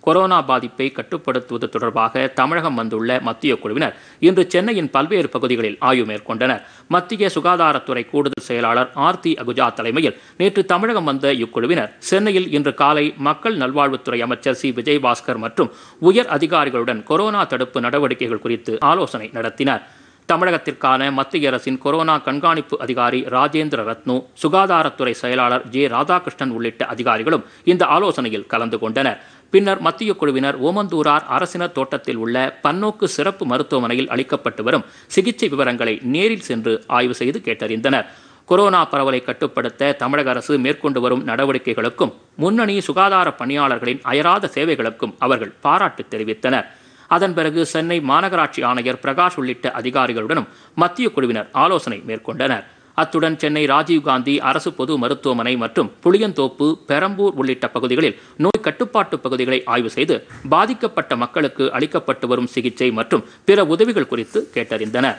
Corona பாதிப்பை கட்டுப்படுத்துவது தொடர்பாக தமிழகம் வந்துள்ள மத்திய குழுவினர் இன்று சென்னையின் பல்வேறு பகுதிகளில் ஆய்வு மேற்கொண்டனர். மத்திய சுகாதாரத்துறை கூடுதல் செயலாளர் ஆர்த்தி அகுஜா தலைமையில் நேற்று தமிழகம் வந்த இக்குழுவினர் சென்னையில் இன்று காலை மக்கள் நல்வாழ்வுத்துறை அமைச்சர் சி. விஜயபாஸ்கர் மற்றும் உயர் அதிகாரிகளுடன் கொரோனா தடுப்பு நடவடிக்கைகள் குறித்து ஆலோசனை நடத்தினர். தமிழகத்திற்கான மத்திய அரசின் கொரோனா கண்காணிப்பு அதிகாரி ராஜேந்திர ரத்னு சுகாதாரத்துறை செயலாளர் ஜே. ராதாகிருஷ்ணன் உள்ளிட்ட அதிகாரிகளும் இந்த ஆலோசனையில் கலந்து கொண்டனர். பின்னர் மத்திய குழுவினர் ஓமந்தூரார் அரசினர் தோட்டத்தில் உள்ள பன்னோக்கு சிறப்பு மருத்துவமனையில் அளிக்கப்பட்டு வரும் சிகிச்சை விவரங்களை நேரில் சென்று ஆய்வு செய்து கேட்டறிந்தனர். கொரோனா பரவலை கட்டுப்படுத்த தமிழக அரசு மேற்கொண்டு வரும் நடவடிக்கைகளுக்கும் முன்னணி சுகாதார பணியாளர்களின் அயராத சேவைகளுக்கும் அவர்கள் பாராட்டு தெரிவித்தனர். அதன் பிறகு சென்னை மாநகராட்சி ஆணையர் பிரகாஷ் உள்ளிட்ட அதிகாரிகளுடனும் மத்திய குழுவினர் ஆலோசனை மேற்கொண்டனர். அத்துடன் சென்னை ராஜீவ்காந்தி அரசு பொது மருத்துவமனை மற்றும் புளியந்தோப்பு பெரம்பூர் உள்ளிட்ட பகுதிகளில் நோய் கட்டுப்பாட்டு பகுதிகளை ஆய்வு செய்து பாதிக்கப்பட்ட மக்களுக்கு அளிக்கப்பட்டு வரும் சிகிச்சை மற்றும் பிற உதவிகள் குறித்து கேட்டறிந்தனர்.